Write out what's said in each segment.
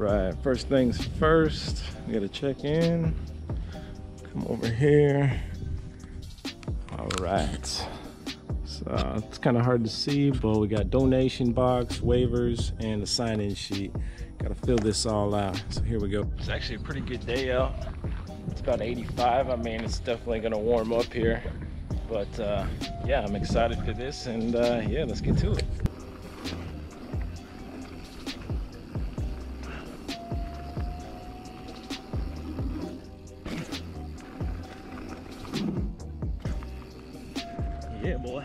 right, first things first, we gotta check in. Come over here. All right. So it's kind of hard to see, but we got donation box, waivers, and a sign-in sheet. Gotta fill this all out. So here we go. It's actually a pretty good day out. It's about 85. I mean, it's definitely gonna warm up here. But uh, yeah, I'm excited for this, and uh, yeah, let's get to it. Yeah, boy.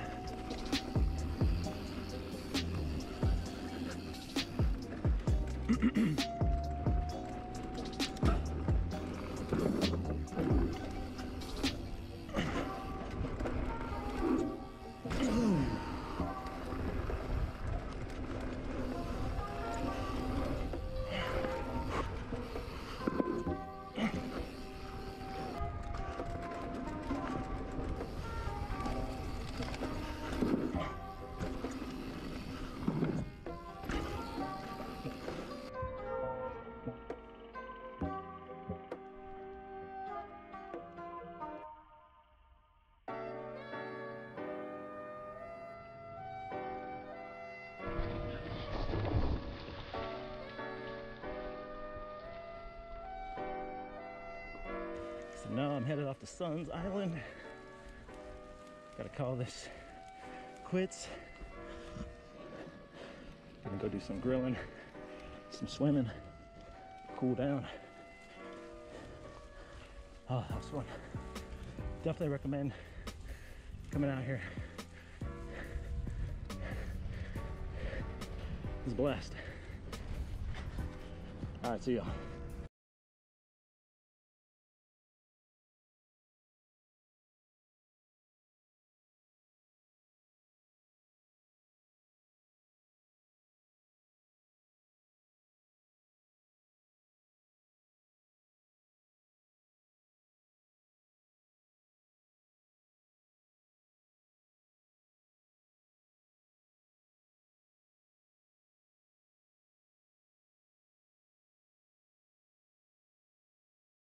now I'm headed off to Sun's Island. Gotta call this quits. Gonna go do some grilling, some swimming, cool down. Oh, that was fun. Definitely recommend coming out here. It was a blast. All right, see y'all.